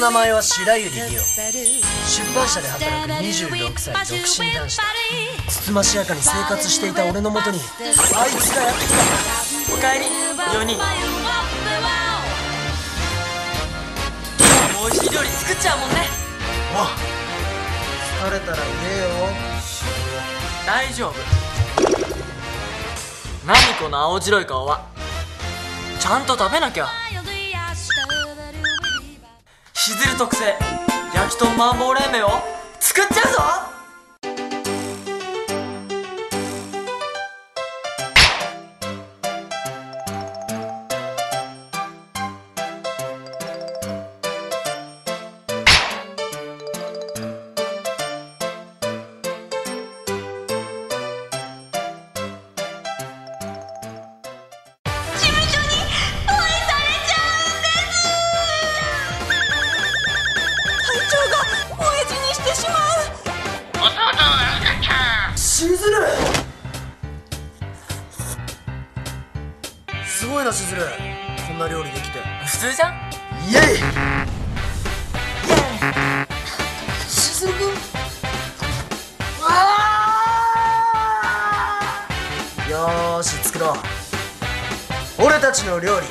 名前は白百合梨央出版社で働く26歳独身男子だ。つつましやかに生活していた俺のもとにあいつがやってきた。おかえり。4人。もう一料理作っちゃうもんね。お疲れたら言えよ。大丈夫。何この青白い顔は。ちゃんと食べなきゃしずる特製焼きとん麻婆冷麺を作っちゃうぞしずる。すごいなしずる。こんな料理できて。普通じゃん？イエイ。しずる。くんよーし作ろう。俺たちの料理